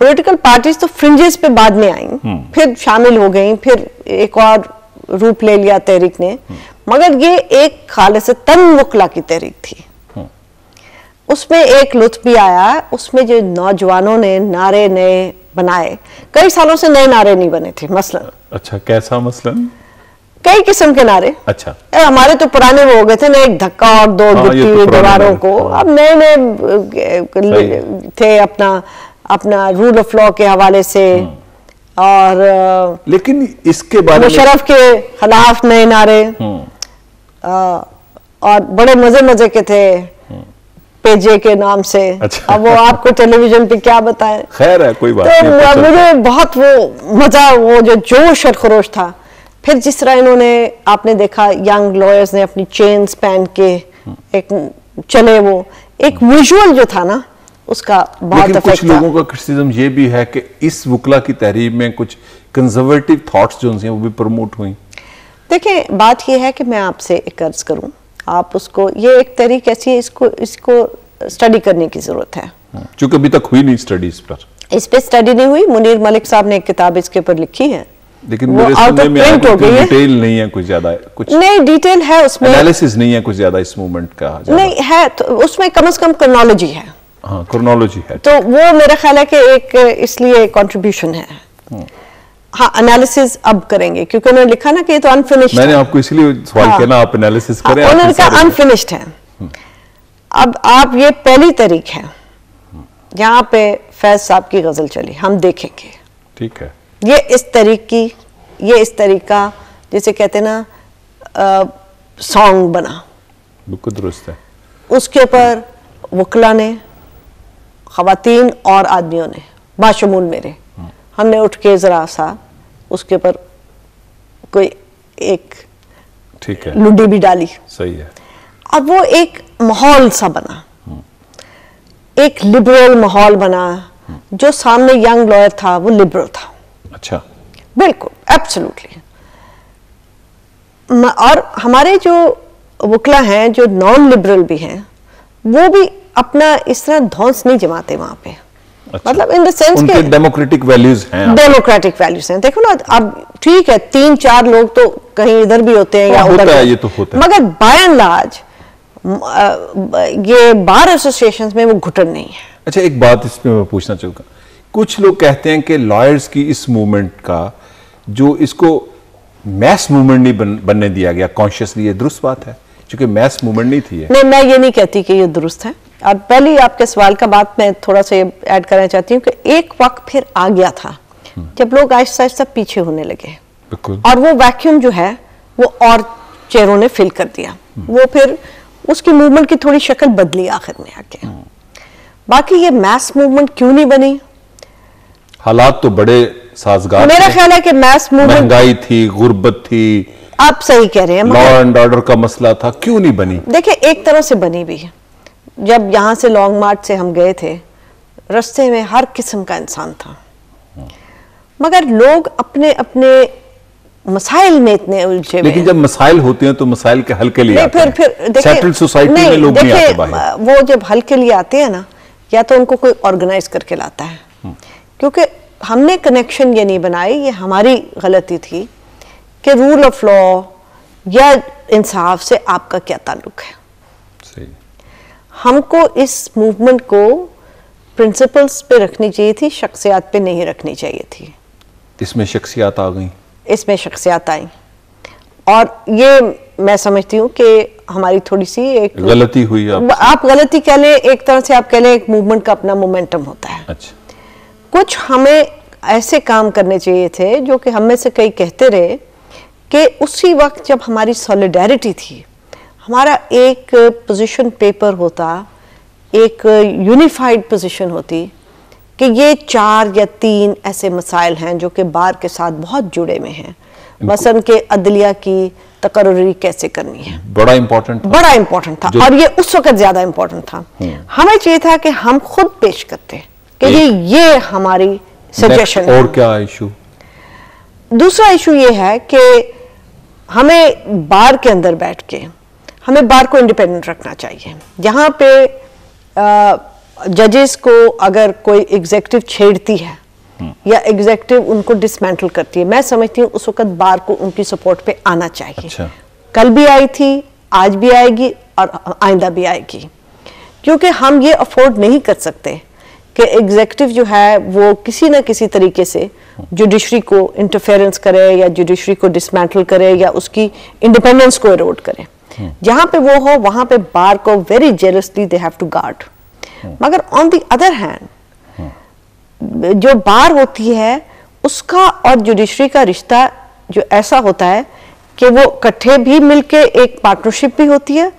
पॉलिटिकल पार्टीज़ तो फ्रिंजेस पे बाद में आई। फिर शामिल हो गई फिर एक और रूप ले लिया तहरीक ने। मगर ये एक खालिस तन वकला की तहरीक थी। उसमें एक लुत्फ भी आया उसमें जो नौजवानों ने नारे नए बनाए। कई सालों से नए नारे नहीं बने थे मसलन। अच्छा कैसा मसलन? कई किस्म के नारे। अच्छा। ए, हमारे तो पुराने वो हो गए थे ना एक धक्का और दो हाँ, ये तो दीवारों को। हाँ। अब नए नए थे अपना अपना रूल ऑफ़ लॉ के हवाले से। और अ, लेकिन इसके बारे में मुशर्रफ के खिलाफ नए नारे। और बड़े मज़े मज़े के थे। पेजे के नाम से। अच्छा। अब वो आपको टेलीविज़न पे क्या बताएँ? खैर है कोई बात तो नहीं मुझे बहुत वो मज़ा वो जो जोश और खरोश था। फिर जिस तरह इन्होंने आपने देखा यंग लॉयर्स ने अपनी चेन्स पहन के एक चले वो। एक विजुअल जो था ना उसका बहुत लेकिन कुछ लोगों का क्रिटिसिज्म ये भी है कि इस वकला की तहरीर में कुछ कंजर्वेटिव थॉट्स जो हैं वो भी प्रमोट हुई। देखिए बात ये है कि मैं आपसे एक अर्ज़ करूँ। आप उसको ये एक तरीक ऐसी है इसको इसको स्टडी करने की ज़रूरत है। क्योंकि अभी तक हुई नहीं स्टडी इस पर। इस पर स्टडी नहीं हुई। मुनीर मलिक साहब ने एक किताब इसके ऊपर लिखी है। लेकिन मेरे सुनने में आया हो कि है। डिटेल नहीं है कुछ ज़्यादा कुछ नहीं डिटेल है उसमें। एनालिसिस नहीं है कुछ ज़्यादा इस मूवमेंट का नहीं है तो उसमें कम से कम क्रोनोलॉजी है। हाँ क्रोनोलॉजी है। तो वो मेरा ख्याल है कि एक इसलिए कंट्रीब्यूशन है। हाँ। एनालिसिस अब करेंगे क्योंकि उन्होंने लिखा ना कि ये तो अनफिनिश्ड मैंने आपको इसलिए सवाल हाँ। किया ना आप एनालिसिस करें उन्होंने कहा अनफिनिश्ड है। अब आप ये पहली तरीक है। यहाँ पे फैज साहब की गज़ल चली हम देखेंगे। ठीक है। ये इस तरीकी ये इस तरीका जिसे कहते हैं ना सॉन्ग बना। बिल्कुल दुरुस्त है। उसके ऊपर वकला ने खातन और आदमियों ने बाशमूल मेरे हमने उठ के ज़रा सा। उसके ऊपर कोई एक ठीक है। लुड्डी भी डाली। सही है। अब वो एक माहौल सा बना। एक लिबरल माहौल बना जो सामने यंग लॉयर था वो लिबरल था। अच्छा। बिल्कुल एब्सोल्युटली और हमारे जो वकला हैं जो नॉन लिबरल भी हैं वो भी अपना इस तरह ध्वंस नहीं जमाते वहाँ पे। अच्छा। मतलब इन द सेंस के डेमोक्रेटिक वैल्यूज़ हैं डेमोक्रेटिक वैल्यूज़ हैं। देखो ना अब ठीक है तीन चार लोग तो कहीं इधर भी होते हैं या हाँ, उधर है, ये तो होता है। मगर बाय एंड लार्ज ये बार एसोसिएशंस में वो घुटन नहीं है। अच्छा एक बात इसमें मैं पूछना चाहूँगा। कुछ लोग कहते हैं कि लॉयर्स की इस मूवमेंट का जो इसको मैस मूवमेंट नहीं बन, बनने दिया गया कॉन्शियसली ये दुरुस्त बात है क्योंकि मैस मूवमेंट नहीं थी ये। नहीं मैं ये नहीं कहती कि ये दुरुस्त है। अब पहले आपके सवाल का बात मैं थोड़ा सा ये ऐड करना चाहती हूँ कि एक वक्त फिर आ गया था जब लोग आहिस्ता आहिस्ता पीछे होने लगे। बिल्कुल। और वो वैक्यूम जो है वो और चेहरों ने फिल कर दिया। वो फिर उसकी मूवमेंट की थोड़ी शक्ल बदली आखिर में आके। बाकी ये मैस मूवमेंट क्यों नहीं बनी? हालात तो बड़े साजगार मेरा। ख्याल है कि मैस महँगाई थी गुर्बत थी। आप सही कह रहे हैं लॉ एंड ऑर्डर का मसला था क्यों नहीं बनी? देखिए एक तरह से बनी भी है। जब यहाँ से लॉन्ग मार्च से हम गए थे रस्ते में हर किस्म का इंसान था। मगर लोग अपने अपने मसाइल में इतने उलझे हुए लेकिन जब मसाइल होते हैं तो मसाइल के हल के लिए आते फिर फिर सेटल्ड सोसाइटी में लोग नहीं आते वो जब हल के लिए आते हैं ना या तो उनको कोई ऑर्गेनाइज करके लाता है। क्योंकि हमने कनेक्शन ये नहीं बनाई ये हमारी गलती थी कि रूल ऑफ़ लॉ या इंसाफ से आपका क्या ताल्लुक है। सही। हमको इस मूवमेंट को प्रिंसिपल्स पे रखनी चाहिए थी शख्सियात पे नहीं रखनी चाहिए थी। इसमें शख्सियात आ गई। इसमें शख्सियात आई। और ये मैं समझती हूँ कि हमारी थोड़ी सी एक गलती हुई आप आप गलती कह लें एक तरह से आप कह लें एक मूवमेंट का अपना मोमेंटम होता है। अच्छा। कुछ हमें ऐसे काम करने चाहिए थे जो कि हम में से कई कहते रहे कि उसी वक्त जब हमारी सॉलिडेरिटी थी हमारा एक पोजीशन पेपर होता एक यूनिफाइड पोजीशन होती कि ये चार या तीन ऐसे मसाइल हैं जो कि बार के साथ बहुत जुड़े हुए हैं। मसन के अदलिया की तकर्री कैसे करनी है? बड़ा इंपॉर्टेंट बड़ा इंपॉर्टेंट था और ये उस वक्त ज़्यादा इंपॉर्टेंट था। हमें चाहिए था कि हम खुद पेश करते। कि जी ये हमारी सजेशन और क्या इशू दूसरा इशू ये है कि हमें बार के अंदर बैठ के हमें बार को इंडिपेंडेंट रखना चाहिए। जहाँ पे जजेस को अगर कोई एग्जेक्टिव छेड़ती है या एग्जेक्टिव उनको डिसमेंटल करती है मैं समझती हूँ उस वक्त बार को उनकी सपोर्ट पे आना चाहिए। अच्छा। कल भी आई थी आज भी आएगी और आइंदा भी आएगी। क्योंकि हम ये अफोर्ड नहीं कर सकते कि एग्जेक्टिव जो है वो किसी ना किसी तरीके से जुडिशरी को इंटरफेरेंस करे या जुडिशरी को डिसमेंटल करे या उसकी इंडिपेंडेंस को एरोड करे। जहाँ पे वो हो वहाँ पे बार को very jealously they have to guard मगर ऑन द अदर हैंड जो बार होती है उसका और जुडिशरी का रिश्ता जो ऐसा होता है कि वो इकट्ठे भी मिलके एक पार्टनरशिप भी होती है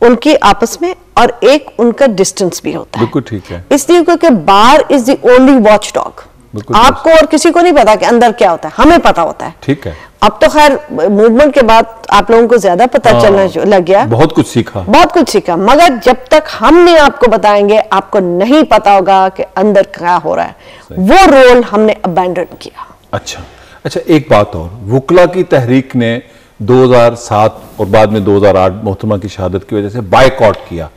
उनकी आपस में और एक उनका डिस्टेंस भी होता है। बिल्कुल ठीक है। इसलिए क्योंकि bar is the only watchdog आपको और किसी को नहीं पता कि अंदर क्या होता है हमें पता होता है। ठीक है। अब तो खैर मूवमेंट के बाद आप लोगों को ज़्यादा पता हाँ, चलना लग गया। बहुत कुछ सीखा। बहुत कुछ सीखा। मगर जब तक हम नहीं आपको बताएँगे आपको नहीं पता होगा कि अंदर क्या हो रहा है। वो रोल हमने अबैंडन किया। अच्छा। अच्छा एक बात और। वुकला की तहरीक ने 2007 और बाद में 2008 मोहतरमा की शहादत की वजह से बायकॉट किया।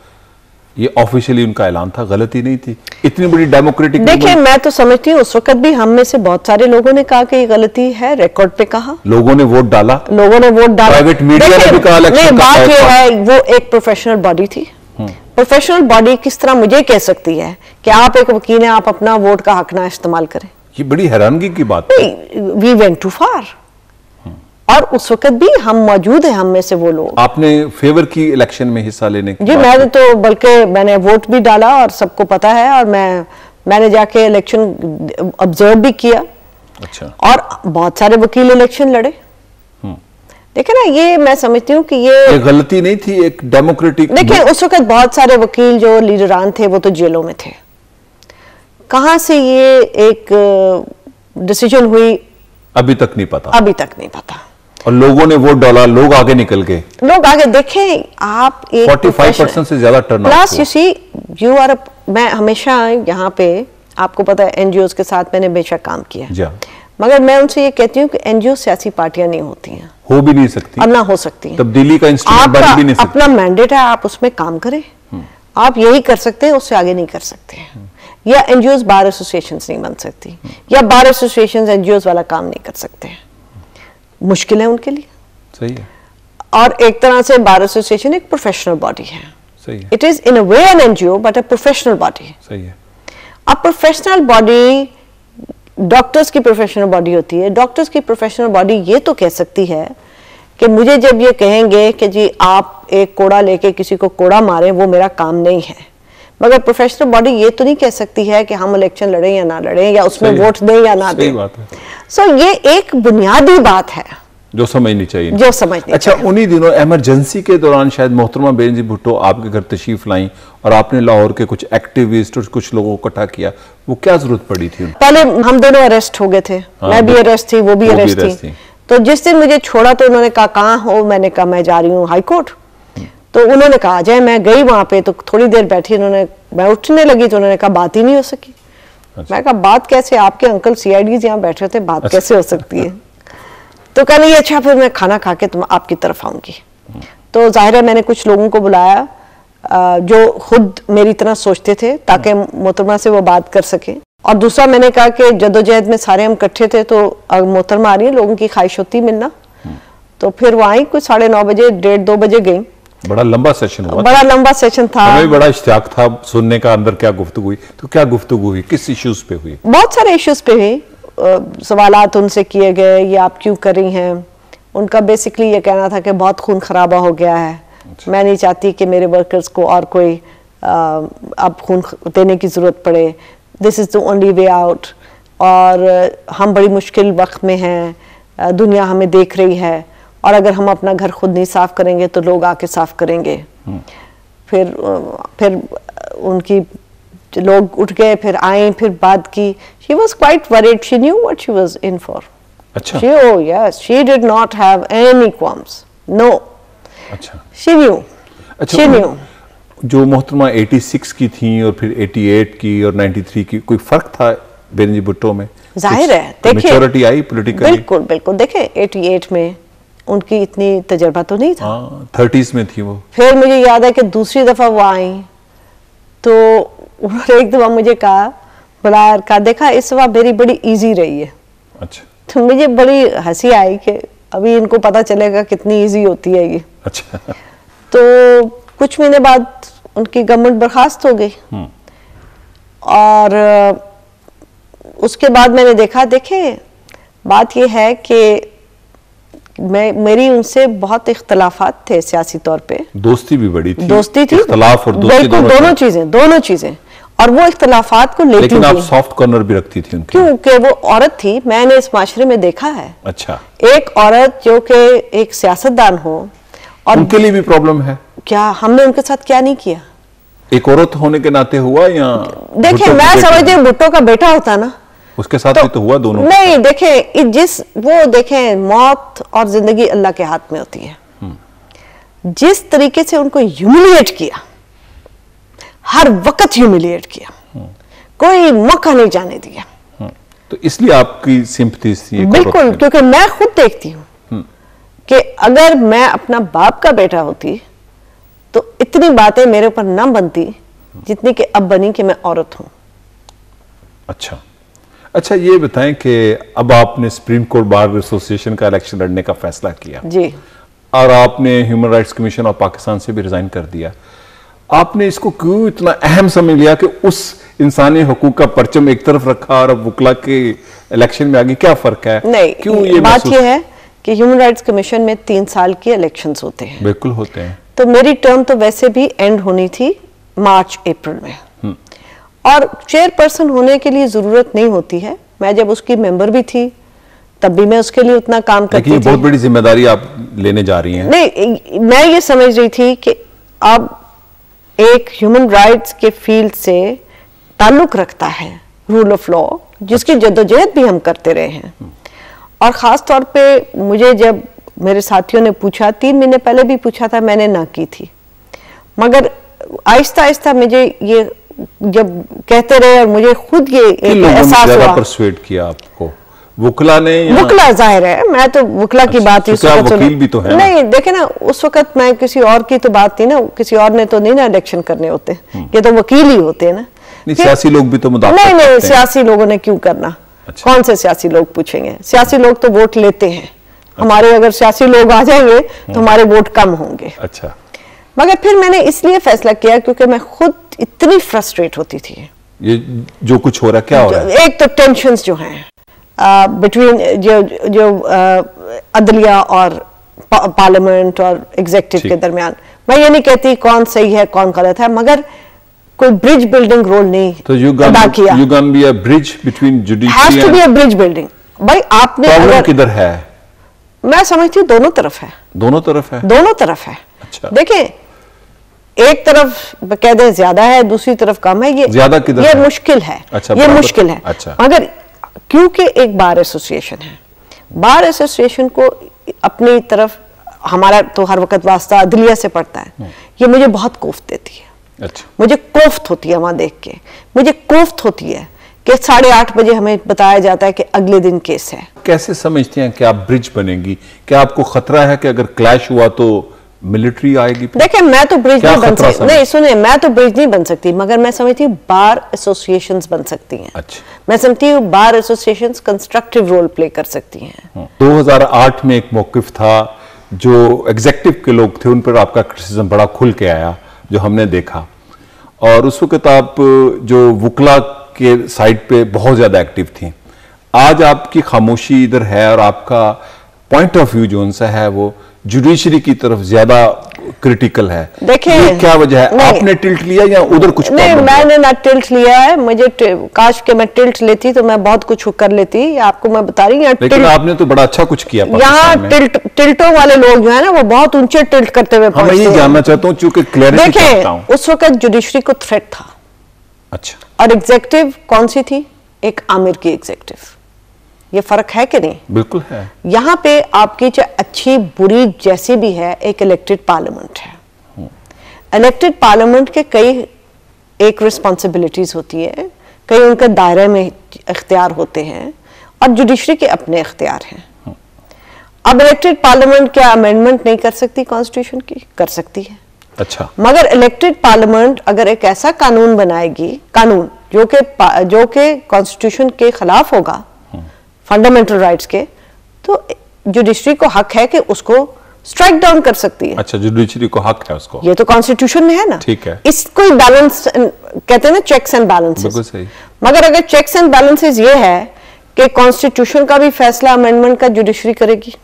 ये ऑफिशियली उनका ऐलान था गलती नहीं थी। इतनी बड़ी डेमोक्रेटिक देखिए मैं तो समझती हूँ उस वक्त भी हम में से बहुत सारे लोगों ने कहा कि ये गलती है रिकॉर्ड पे कहा। लोगों ने वोट डाला। लोगों ने वोट डाला। Private media ने भी कहा नहीं बात ये है वो एक प्रोफेशनल बॉडी थी। प्रोफेशनल बॉडी किस तरह मुझे कह सकती है कि आप एक वकील हैं आप अपना वोट का हक ना इस्तेमाल करें। ये बड़ी हैरानगी की बात वी वेंट टू फार और उस वक्त भी हम मौजूद हैं हम में से वो लोग। आपने फेवर की इलेक्शन में हिस्सा लेने की जी मैंने तो बल्कि मैंने वोट भी डाला और सबको पता है और मैं मैंने जाके इलेक्शन ऑब्ज़र्व भी किया। अच्छा। और बहुत सारे वकील इलेक्शन लड़े। देखिए ना ये मैं समझती हूँ कि ये ये गलती नहीं थी एक डेमोक्रेटिक देखिए उस वक्त बहुत सारे वकील जो लीडरान थे वो तो जेलों में थे। कहाँ से ये एक डिसीज़न हुई? अभी तक नहीं पता। अभी तक नहीं पता। और लोगों ने वोट डाला लोग आगे निकल गए। लोग आगे देखें आप एक 45 परसेंट से ज़्यादा turn plus you see you are मैं हमेशा यहाँ पे आपको पता है एनजीओ के साथ मैंने बेशक काम किया हाँ। मगर मैं उनसे ये कहती हूँ कि एनजीओ सियासी पार्टियाँ नहीं होती हैं। हो भी नहीं सकती। और ना हो सकती हैं। तब्दीली का इंस्ट्रूमेंट बन भी नहीं सकती। अपना मैंडेट है आप उसमें काम करें। आप यही कर सकते हैं उससे आगे नहीं कर सकते हैं। या एनजीओ बार एसोसिएशन नहीं बन सकती। या बार एसोसिएशन एनजीओ वाला काम नहीं कर सकते हैं। मुश्किल है उनके लिए। सही है। और एक तरह से बार एसोसिएशन एक प्रोफेशनल बॉडी है। सही है। It is in a way an NGO but a professional body सही है। अब प्रोफेशनल बॉडी डॉक्टर्स की प्रोफेशनल बॉडी होती है। डॉक्टर्स की प्रोफेशनल बॉडी ये तो कह सकती है कि मुझे जब ये कहेंगे कि जी आप एक कोड़ा लेके किसी को कोड़ा मारें वो मेरा काम नहीं है। मगर प्रोफेशनल बॉडी ये तो नहीं कह सकती है कि हम इलेक्शन लड़ें या ना लड़ें या उसमें वोट दें या ना दें। सो ये एक बुनियादी बात है। जो समझनी चाहिए। जो समझनी अच्छा उन्हीं दिनों इमरजेंसी के दौरान शायद मोहतरमा बेनजी भुट्टो आपके घर तशरीफ़ लाई और आपने लाहौर के कुछ एक्टिविस्ट और कुछ लोगों को इकट्ठा किया वो क्या ज़रूरत पड़ी थी पहले हम दोनों अरेस्ट हो गए थे। हाँ, मैं भी अरेस्ट थी वो भी अरेस्ट थी। थी। तो जिस दिन मुझे छोड़ा तो उन्होंने कहा कहाँ हो? मैंने कहा मैं जा रही हूँ हाई कोर्ट तो उन्होंने कहा "आ जाए मैं गई वहाँ पे। तो थोड़ी देर बैठी उन्होंने मैं उठने लगी तो उन्होंने कहा बात ही नहीं हो सकी। अच्छा। मैं कहा बात कैसे? आपके अंकल सीआईडी यहाँ बैठे थे बात अच्छा। कैसे हो सकती है? तो कहने ये अच्छा फिर मैं खाना खा के तुम आपकी तरफ़ आऊँगी। तो ज़ाहिर है मैंने कुछ लोगों को बुलाया जो खुद मेरी तरह सोचते थे ताकि मोहतरमा से वो बात कर सके। और दूसरा मैंने कहा कि जदोजहद में सारे हम इकट्ठे थे तो मोहतरमा आ रही है लोगों की ख्वाहिश होती मिलना। तो फिर वो आई कुछ साढ़े नौ बजे डेढ़ दो बजे गई। बड़ा लंबा सेशन हुआ बड़ा लंबा सेशन था। हमें भी बड़ा इश्तियाक था सुनने का अंदर क्या गुफ्तगू हुई तो क्या गुफ्तगू हुई किस इश्यूज़ पे हुई? बहुत सारे इश्यूज़ पे हुई। सवाल उनसे किए गए ये आप क्यों कर रही हैं? उनका बेसिकली ये कहना था कि बहुत खून खराबा हो गया है। मैं नहीं चाहती कि मेरे वर्कर्स को और कोई अ, अब खून देने की ज़रूरत पड़े। This is the only way out और हम बड़ी मुश्किल वक्त में हैं। दुनिया हमें देख रही है। और अगर हम अपना घर खुद नहीं साफ़ करेंगे तो लोग आके साफ़ करेंगे। फिर फिर उनकी लोग उठ गए फिर आए फिर बात की। She was quite worried she knew what she was in for अच्छा। She oh yes she did not have any qualms. No. अच्छा। She knew. अच्छा she knew. जो मोहतरमा 86 की थी और फिर 88 की और 93 की कोई फ़र्क था बेनजी भुट्टो में? ज़ाहिर है देखिए। मेच्योरिटी आई पॉलिटिकली बिल्कुल बिल्कुल। देखे 88 में उनकी इतनी तजर्बा तो नहीं था। हाँ थर्टीज में थी वो। फिर मुझे याद है कि दूसरी दफ़ा वो आई तो उन्होंने एक दफ़ा मुझे कहा बुलाया और कहा देखा इस दफ़ा मेरी बड़ी इजी रही है। अच्छा। तो मुझे बड़ी हँसी आई कि अभी इनको पता चलेगा कितनी इजी होती है ये। अच्छा। तो कुछ महीने बाद उनकी गवर्नमेंट बर्खास्त हो गई। और उसके बाद मैंने देखा देखे बात यह है कि मैं मेरी उनसे बहुत इख्तलाफात थे सियासी तौर पे। दोस्ती भी बड़ी थी। दोस्ती थी। इख्तलाफ और दोस्ती बिल्कुल दोनों दोनों चीज़ें दोनों चीज़ें। और वो इख्तलाफात को लेती लेकिन आप सॉफ्ट कॉर्नर भी रखती थी उनकी। क्योंकि वो औरत थी मैंने इस माशरे में देखा है। अच्छा। एक औरत जो कि एक सियासतदान हो और उनके लिए भी प्रॉब्लम है? क्या हमने उनके साथ क्या नहीं किया? एक औरत होने के नाते हुआ या देखिए मैं समझती हूँ भुट्टो का बेटा होता ना। उसके साथ तो, भी तो हुआ दोनों। नहीं देखें जिस वो देखें मौत और ज़िंदगी अल्लाह के हाथ में होती है। जिस तरीके से उनको ह्यूमिलिएट किया हर वक्त ह्यूमिलिएट किया कोई मौका नहीं जाने दिया। हम्म, तो इसलिए आपकी सिंपथी थी बिल्कुल क्योंकि मैं खुद देखती हूँ कि अगर मैं अपना बाप का बेटा होती तो इतनी बातें मेरे ऊपर ना बनती जितनी कि अब बनी कि मैं औरत हूँ। अच्छा। अच्छा ये बताएँ कि अब आपने सुप्रीम कोर्ट बार एसोसिएशन का इलेक्शन लड़ने का फैसला किया। जी। और आपने human rights commission of Pakistan से भी रिजाइन कर दिया। आपने इसको क्यों इतना अहम समझ लिया कि उस इंसानी हकूक का परचम एक तरफ़ रखा और अब वकला के इलेक्शन में आगे क्या फ़र्क है? नहीं क्यों ये बात यह है कि ह्यूमन राइट्स कमीशन में तीन साल के इलेक्शन होते हैं। बिल्कुल होते हैं। तो मेरी टर्म तो वैसे भी एंड होनी थी मार्च अप्रैल में। और चेयरपर्सन होने के लिए ज़रूरत नहीं होती है। मैं जब उसकी मेंबर भी थी तब भी मैं उसके लिए उतना काम करती थी बहुत बड़ी ज़िम्मेदारी आप लेने जा रही हैं। नहीं मैं ये समझ रही थी कि अब एक ह्यूमन राइट्स के फ़ील्ड से ताल्लुक रखता है रूल ऑफ़ लॉ जिसकी जद्दोजहद भी हम करते रहे हैं। और ख़ास तौर पे मुझे जब मेरे साथियों ने पूछा तीन महीने पहले भी पूछा था मैंने ना की थी। मगर आहिस्ता आहिस्ता मुझे ये जब कहते रहे और मुझे खुद ये एक एहसास हुआ। परसुएड किया आपको? वुकला ने वुकला ज़ाहिर है मैं तो वुकला की अच्छा, बात इस वक्त वकील भी तो हैं? नहीं देखे ना उस वक्त मैं किसी और की तो बात थी ना किसी और ने तो नहीं ना इलेक्शन करने होते। ये तो वकील ही होते हैं ना। हम्म। नहीं सियासी लोग भी तो नहीं नहीं सियासी लोगों ने क्यों करना? अच्छा। कौन से सियासी लोग पूछेंगे? सियासी लोग तो वोट लेते हैं। हमारे अगर सियासी लोग आ जाएँगे तो हमारे वोट कम होंगे। अच्छा। मगर फिर मैंने इसलिए फैसला किया क्योंकि मैं खुद इतनी फ्रस्ट्रेट होती थी। ये जो कुछ हो रहा है क्या हो रहा है? एक तो टेंशन जो हैं बिटवीन जो जो अदलिया और पार्लियामेंट और एग्जेक्टिव के दरमियान। मैं ये नहीं कहती कौन सही है कौन गलत है मगर कोई ब्रिज बिल्डिंग रोल नहीं तो यू अदा किया। You gonna be a bridge between has to be a bridge building भाई आपने प्रॉब्लम किधर है? मैं समझती हूँ दोनों तरफ़ है। दोनों तरफ़ है? दोनों तरफ़ है। अच्छा। देखें एक तरफ़ कह दें ज़्यादा है दूसरी तरफ़ कम है ये ज़्यादा किधर ये मुश्किल है। अच्छा, ये मुश्किल है। अच्छा। मगर क्योंकि एक बार एसोसिएशन है बार एसोसिएशन को अपनी तरफ़ हमारा तो हर वक्त वास्ता अदलिया से पड़ता हम्म। है ये मुझे बहुत कोफ्त देती है। अच्छा। मुझे कोफ्त होती है वहाँ देख के। मुझे कोफ्त होती है कि साढ़े आठ बजे हमें बताया जाता है कि अगले दिन केस है। कैसे समझते हैं कि आप ब्रिज बनेंगी? क्या आपको खतरा है कि अगर क्लैश हुआ तो मिलिट्री आएगी देखिए मैं तो ब्रिज नहीं बन सकती नहीं सुनिए मैं तो ब्रिज नहीं बन सकती मगर मैं समझती हूँ बार एसोसिएशंस बन सकती हैं। अच्छा। मैं समझती हूँ bar associations constructive role play कर सकती हैं। 2008 में एक मौकिफ था जो एग्जेक्टिव के लोग थे उन पर आपका क्रिटिसिज्म बड़ा खुल के आया जो हमने देखा। और उस वक्त आप जो वुकला के साइड पे बहुत ज़्यादा एक्टिव थी। आज आपकी खामोशी इधर है और आपका पॉइंट ऑफ़ व्यू जो उनसे है वो जुडिशरी की तरफ़ ज़्यादा क्रिटिकल है। देखिए, क्या वजह है? नहीं। आपने टिल्ट लिया या उधर कुछ नहीं मैंने ना टिल्ट लिया है। मुझे काश के मैं टिल्ट लेती तो मैं बहुत कुछ कर लेती। आपको मैं बता रही हूँ लेकिन आपने तो बड़ा अच्छा कुछ किया यहाँ टिल्ट टिल्टों वाले लोग जो है ना वो बहुत ऊँचे टिल्ट करते हुए हाँ, मैं ये जानना चाहता हूँ चाहता देखें उस वक्त जुडिशरी को थ्रेट था। अच्छा। और एग्जेक्टिव कौन सी थी? एक आमिर की एग्जेक्टिव ये फ़र्क है कि नहीं? बिल्कुल है। यहाँ पे आपकी चाहे अच्छी बुरी जैसी भी है एक इलेक्टेड पार्लियामेंट है। इलेक्टेड पार्लियामेंट के कई एक रिस्पॉन्सिबिलिटीज होती है कई उनके दायरे में इख्तियार होते हैं और जुडिशरी के अपने इख्तियार हैं। अब इलेक्टेड पार्लियामेंट क्या अमेंडमेंट नहीं कर सकती कॉन्स्टिट्यूशन की? कर सकती है। अच्छा। मगर इलेक्टेड पार्लियामेंट अगर एक ऐसा कानून बनाएगी कानून जो कि जो कि कॉन्स्टिट्यूशन के खिलाफ होगा फंडामेंटल राइट्स के तो जुडिशरी को हक है कि उसको स्ट्राइक डाउन कर सकती है। अच्छा जुडिशरी को हक है उसको। ये तो कॉन्स्टिट्यूशन में है ना। ठीक है। इसको बैलेंस कहते हैं ना चेक्स एंड बैलेंसेस सही। मगर अगर चेक्स एंड बैलेंसेस ये है कि कॉन्स्टिट्यूशन का भी फैसला अमेंडमेंट का जुडिशरी करेगी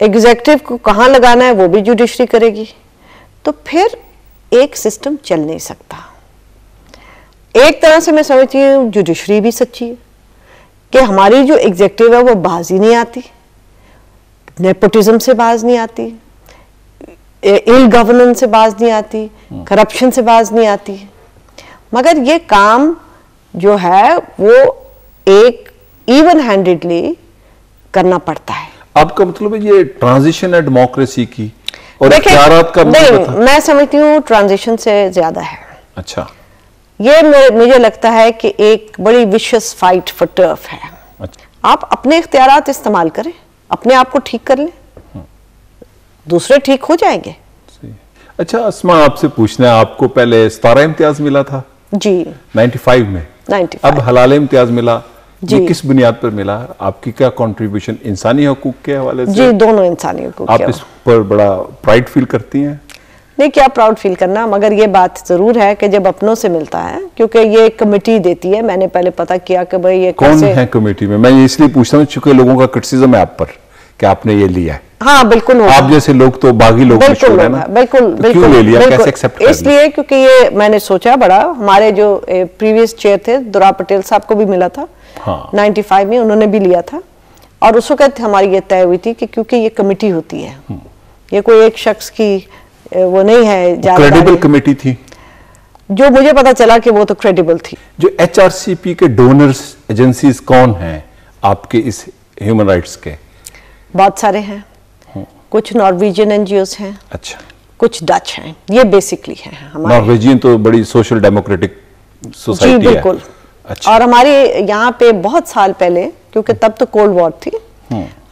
एग्जेक्टिव को कहाँ लगाना है वो भी जुडिशरी करेगी तो फिर एक सिस्टम चल नहीं सकता। एक तरह से मैं समझती हूँ जुडिशरी भी सच्ची है। कि हमारी जो एग्जेक्टिव है वो बाज ही नहीं आती। नेपोटिज्म से बाज नहीं आती। इल गवर्नेंस से बाज नहीं आती। करप्शन से बाज नहीं आती। मगर ये काम जो है वो एक इवन हैंडेडली करना पड़ता है। आपका मतलब है ये ट्रांजिशन है डेमोक्रेसी की और का नहीं मतलब मैं समझती हूँ ट्रांजिशन से ज़्यादा है। अच्छा। ये मुझे लगता है कि एक बड़ी विशेष फाइट फॉर टर्फ है। अच्छा। आप अपने इख्तियारात इस्तेमाल करें अपने आप को ठीक कर लें। दूसरे ठीक हो जाएँगे। अच्छा अस्मा आपसे पूछना है आपको पहले सतारा इम्तियाज़ मिला था? जी। 95 में। 95 अब हलाल इम्तियाज़ मिला जी। ये किस बुनियाद पर मिला? आपकी क्या कंट्रीब्यूशन इंसानी हकूक के हवाले से? जी दोनों इंसानी को आप इस पर बड़ा प्राइड फील करती हैं? नहीं क्या प्राउड फील करना? मगर ये बात ज़रूर है कि जब अपनों से मिलता है क्योंकि ये कमेटी देती है मैंने पहले पता किया कि भाई ये कौन कैसे है कमेटी में? मैं इसलिए पूछता हूँ चूँकि लोगों का क्रिटिसिज्म है आप पर कि आपने ये लिया है। हाँ बिल्कुल। आप जैसे लोग तो बागी लोग बिल्कुल है ना? बिल्कुल तो बिल्कुल ले लिया? बिल्कुल। कैसे एक्सेप्ट इसलिए क्योंकि ये मैंने सोचा बड़ा हमारे जो प्रीवियस चेयर थे दुरा पटेल साहब को भी मिला था। हाँ। 95 में उन्होंने भी लिया था। और उस वक्त हमारी ये तय हुई थी कि क्योंकि ये कमेटी होती है। हम्म। ये कोई एक शख्स की वो नहीं है क्रेडिबल कमेटी थी। जो मुझे पता चला कि वो तो क्रेडिबल थी। जो एचआरसीपी के डोनर्स एजेंसीज कौन हैं आपके इस ह्यूमन राइट्स के? बहुत सारे हैं। कुछ नॉर्वेजियन एनजीओस हैं। अच्छा। कुछ डच हैं। ये बेसिकली हैं हमारे। नॉर्वेजियन तो बड़ी सोशल डेमोक्रेटिक सोसाइटी है। बिल्कुल। अच्छा। और हमारे यहाँ पे बहुत साल पहले क्योंकि तब तो कोल्ड वॉर थी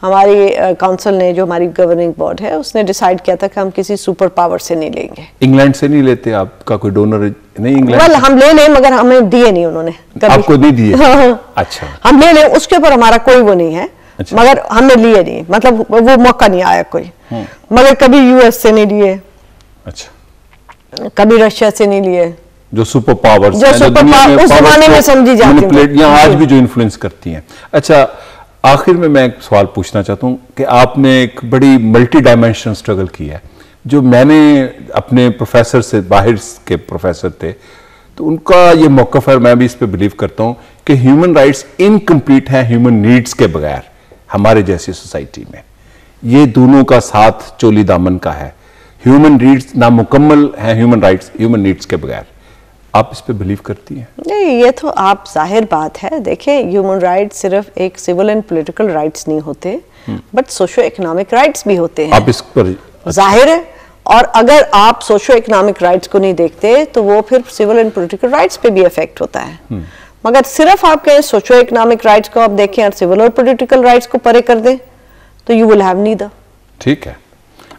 हमारी काउंसिल ने जो हमारी गवर्निंग बोर्ड है उसने डिसाइड किया था कि हम किसी सुपर पावर से नहीं लेंगे। इंग्लैंड से नहीं लेते आपका कोई डोनर नहीं इंग्लैंड वेल हम ले लें मगर हमें दिए नहीं उन्होंने आपको नहीं दिए? हाँ, हाँ। अच्छा। हम ले लें उसके ऊपर हमारा कोई वो नहीं है अच्छा। मगर हमने लिए नहीं। मतलब वो मौका नहीं आया कोई। मगर कभी यूएस से नहीं लिए। अच्छा। कभी रशिया से नहीं लिए। जो सुपर पावर्स जो सुपर पावर- उस जमाने में समझी जाती। या आज भी जो इन्फ्लुएंस करती हैं। अच्छा आखिर में मैं एक सवाल पूछना चाहता हूँ कि आपने एक बड़ी मल्टी डायमेंशनल स्ट्रगल की है, जो मैंने अपने प्रोफेसर से, बाहर के प्रोफेसर थे तो उनका ये मौकफ है मैं भी इस पर बिलीव करता हूँ कि ह्यूमन राइट्स इनकम्प्लीट हैं ह्यूमन नीड्स के बगैर, हमारे जैसी सोसाइटी में। ये दोनों का साथ चोली दामन का है। ह्यूमन नीड्स नामुकम्मल हैं ह्यूमन राइट्स ह्यूमन नीड्स के बगैर। आप इस पे बिलीव करती हैं? नहीं ये तो आप ज़ाहिर बात है। देखें ह्यूमन राइट्स सिर्फ़ एक सिविल एंड पॉलिटिकल राइट्स नहीं होते बट सोशो इकोनॉमिक राइट्स भी होते हैं। आप इस पर ज़ाहिर है। और अगर आप सोशो इकोनॉमिक राइट्स को नहीं देखते तो वो फिर सिविल एंड पॉलिटिकल राइट्स पे भी इफ़ेक्ट होता है। मगर सिर्फ़ आप कहें सोशो इकोनॉमिक राइट्स को आप देखें और सिविल और पॉलिटिकल राइट्स को परे कर दें तो यू विल हैव नीदर ठीक है।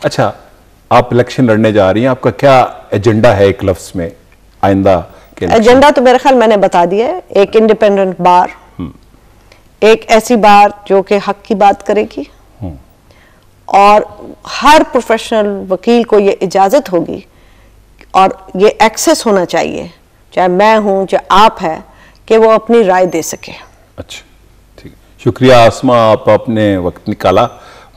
अच्छा आप इलेक्शन लड़ने जा रही हैं आपका क्या एजेंडा है एक लफ्ज में? आइंदा एजेंडा तो मेरे ख्याल मैंने बता दिया है। एक इंडिपेंडेंट बार एक ऐसी बार जो कि हक की बात करेगी। और हर प्रोफेशनल वकील को ये इजाज़त होगी और ये एक्सेस होना चाहिए चाहे मैं हूँ चाहे आप है कि वो अपनी राय दे सके। अच्छा ठीक। शुक्रिया आसमा आप आपने वक्त निकाला।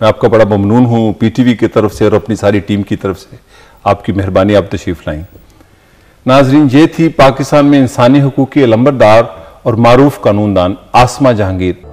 मैं आपका बड़ा ममनून हूँ पीटीवी की तरफ़ से और अपनी सारी टीम की तरफ़ से। आपकी मेहरबानी आप तशरीफ़ लाई नाजरीन ये थी पाकिस्तान में इंसानी हकूक़ की लंबरदार और मरूफ कानूनदान आसमा जहांगीर।